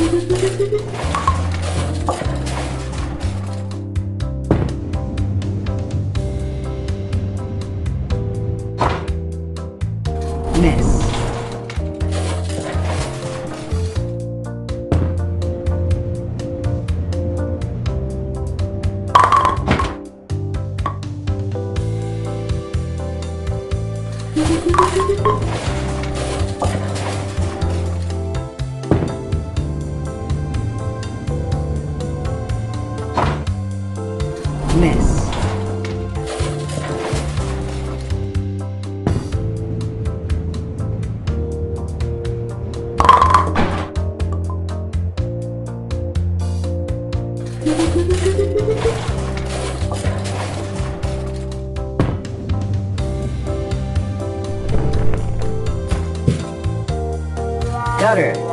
Miss. Miss. Gutter.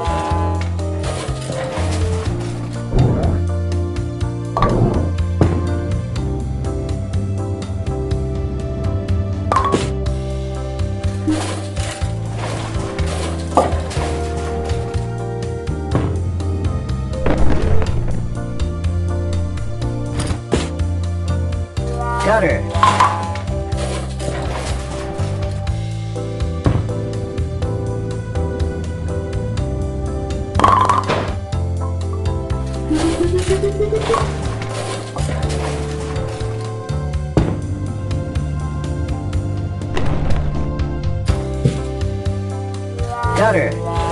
Gutter. Gutter.